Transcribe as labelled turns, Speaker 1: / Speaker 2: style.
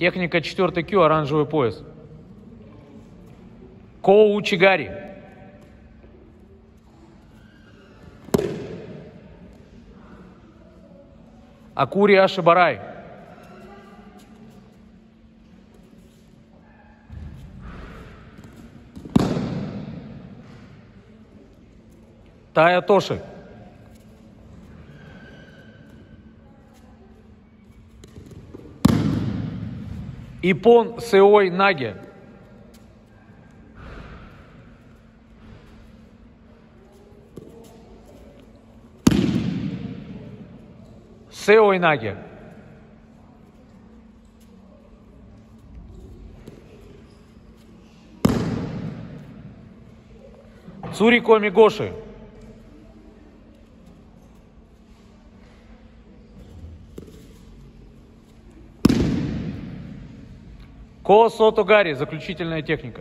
Speaker 1: Техника 4 Q, оранжевый пояс. Коу Чигари. Акури Ашибарай. Тая Тоши. Ипон Сеой Наги. Сеой Наги. Цурико Мигоши. Ко Сото Гарри, заключительная техника.